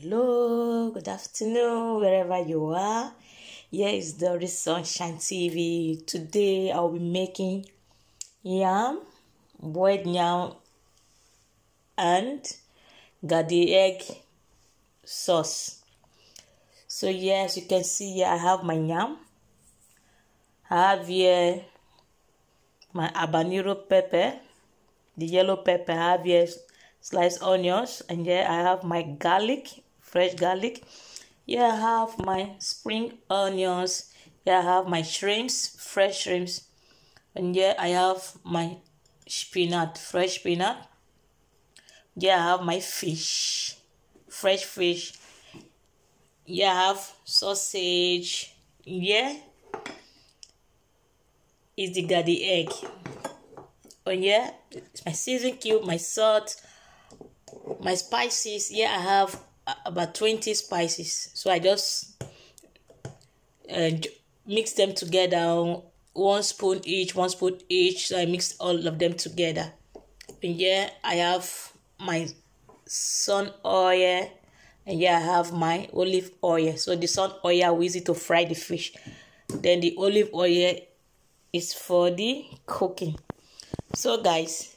Hello, good afternoon, wherever you are. Here is Doris Sunshine TV. Today I'll be making yam, boiled yam, and garden egg sauce. So, yeah, as you can see here, I have my yam. I have here my habanero pepper, the yellow pepper. I have here sliced onions, and here I have my garlic, fresh garlic. Here I have my spring onions. Here I have my shrimps, fresh shrimps, and here I have my spinach, fresh spinach. Here I have my fish, fresh fish. Here I have sausage. Here is the garden egg. On here, it's my season cube, my salt, my spices. Here I have about 20 spices. So I just uh, mix them together. One spoon each, one spoon each. So I mix all of them together. And here I have my sun oil. And here I have my olive oil. So the sun oil we use it to fry the fish. Then the olive oil is for the cooking so guys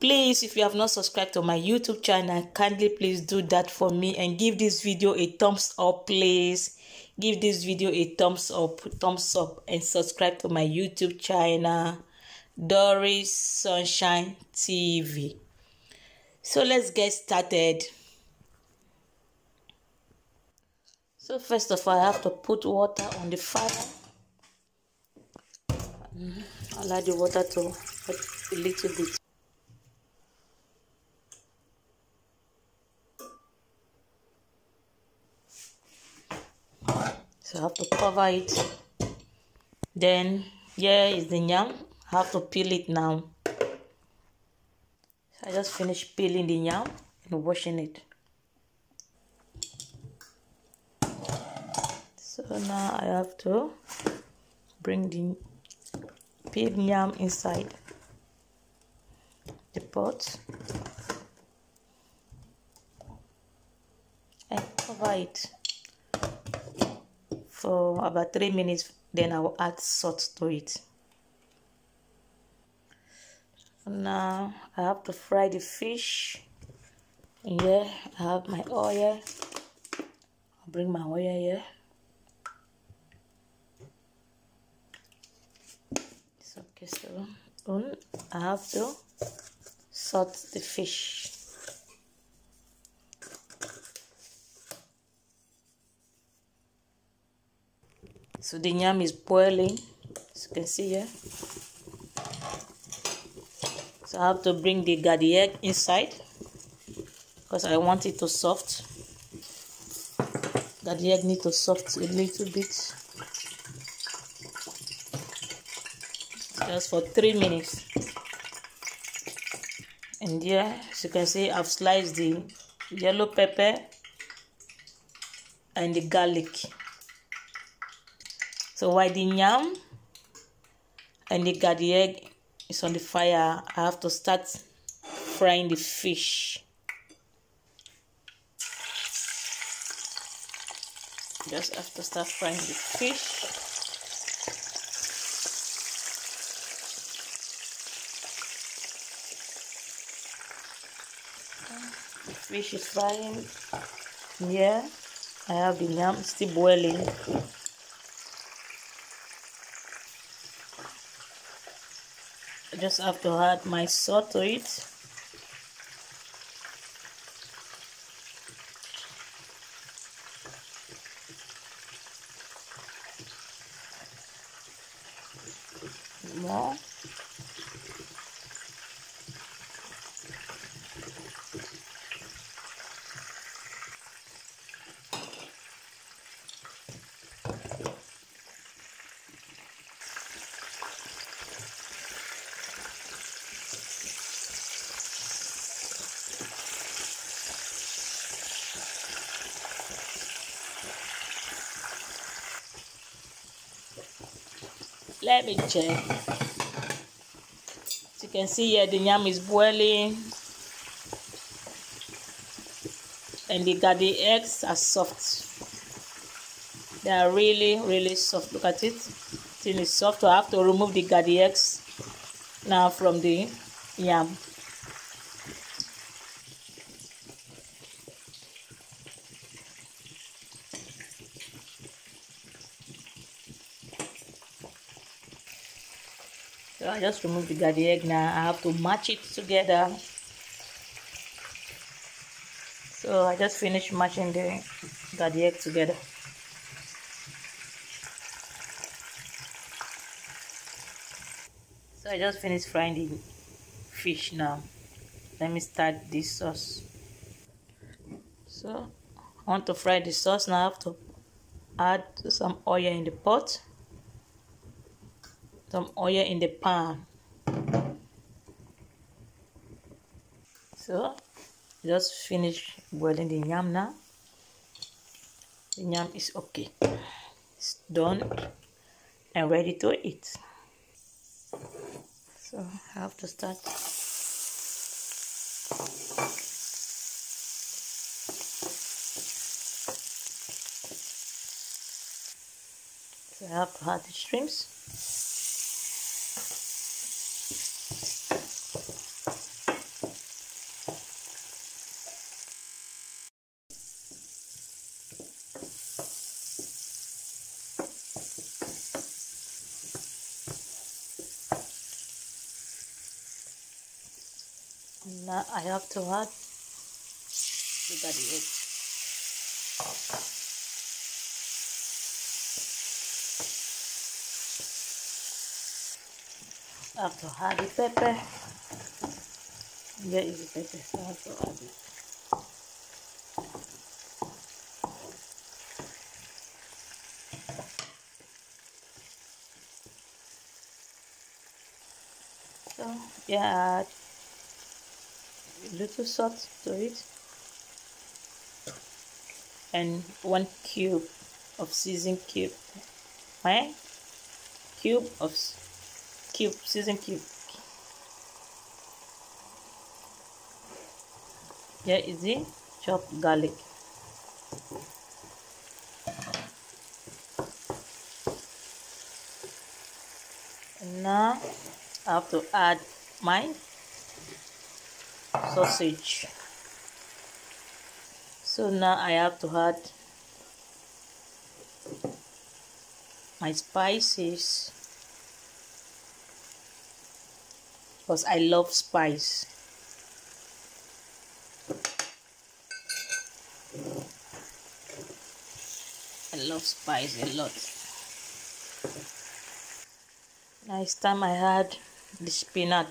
please if you have not subscribed to my youtube channel kindly please do that for me and give this video a thumbs up please. Give this video a thumbs up thumbs up and subscribe to my youtube channel doris sunshine tv so let's get started. So first of all i have to put water on the fire. Mm-hmm. Allow the water to a little bit so I have to cover it. Then here is the yam. I have to peel it now. So I just finished peeling the yam and washing it. So now I have to bring the peeled yam inside the pot. And cover it for about three minutes then I will add salt to it. Now I have to fry the fish. Yeah, I have my oil. I'll bring my oil here. Okay so on I have to salt the fish so the yam is boiling as you can see here so I have to bring the garden egg inside because I want it to soft. Garden egg need to soft a little bit. Just for three minutes. And here as you can see I've sliced the yellow pepper and the garlic so while the yam and the garden egg is on the fire I have to start frying the fish. Just have to start frying the fish. Fish is frying. Yeah, I have the yam still boiling just have to add my salt to it let me check. As you can see here the yam is boiling. And the garden eggs are soft. They are really really soft. Look at it. It is soft. So i have to remove the garden eggs now from the yam I just remove the garden egg now. I have to match it together. So I just finished matching the garden egg together. So I just finished frying the fish now. Let me start this sauce. So I want to fry the sauce now. I have to add some oil in the pot some oil in the pan. So just finish boiling the yam now. The yam is okay. It's done and ready to eat. So I have to start. So I have to add the shrimps now I have to add. Sugar the egg I have to add the pepper. There is the pepper so I have to add it. So yeah little salt to it. And one cube of season cube. Right cube of cube season cube. Here is the chopped garlic. And now I have to add my sausage. So now I have to add my spices because I love spice. I love spice a lot. Next time I had the spinach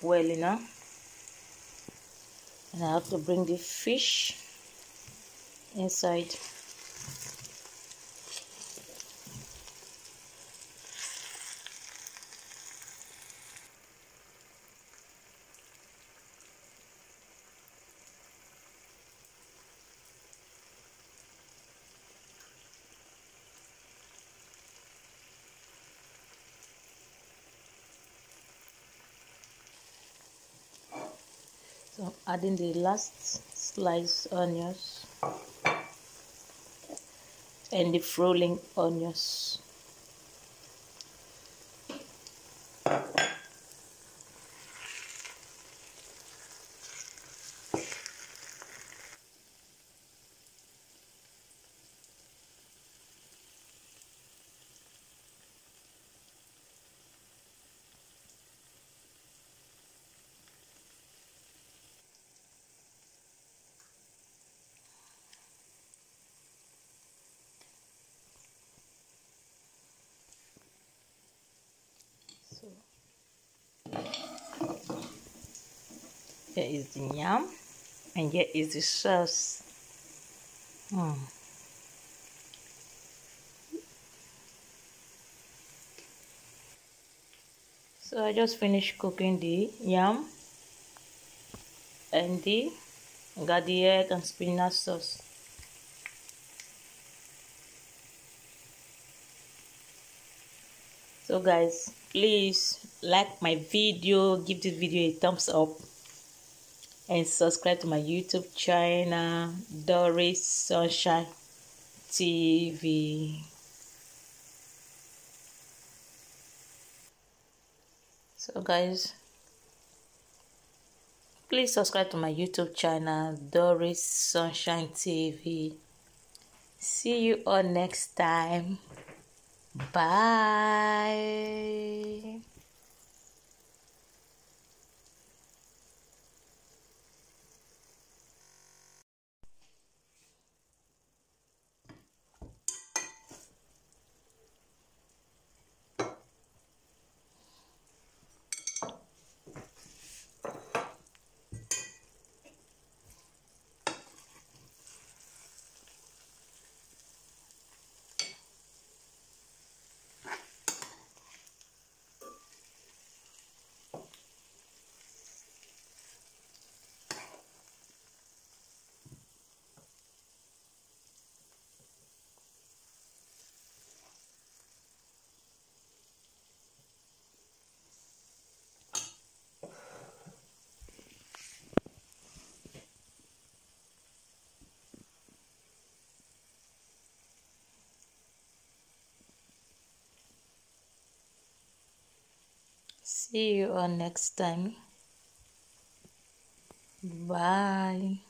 so enough and I have to bring the fish inside so adding the last sliced onions and the frowning onions so here is the yam and here is the sauce hmm. so I just finished cooking the yam and the the and spinach sauce. So guys please like my video give this video a thumbs up and subscribe to my youtube channel doris sunshine tv so guys please subscribe to my youtube channel doris sunshine tv see you all next time. Bye. See you all next time. Bye.